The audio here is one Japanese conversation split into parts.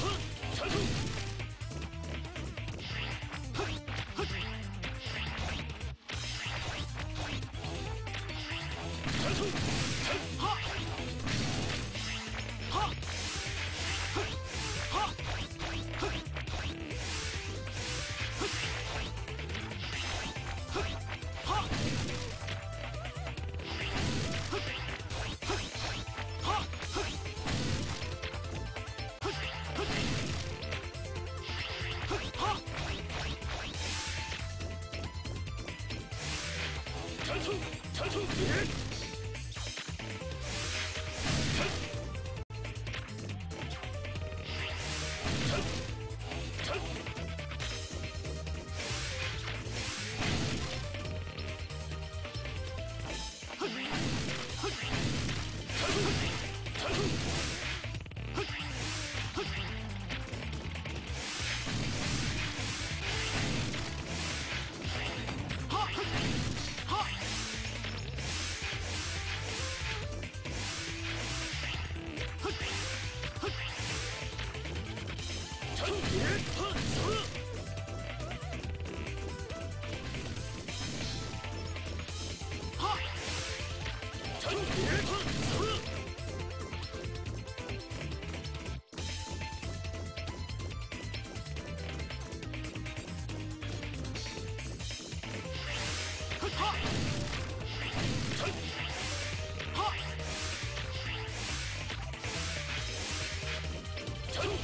Huh! 开始 전투! 전투!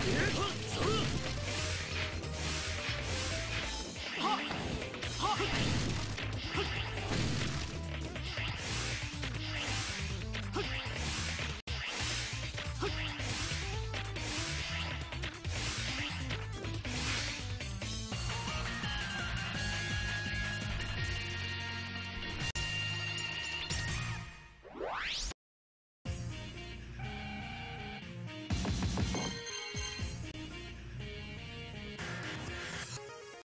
别碰！Fuck!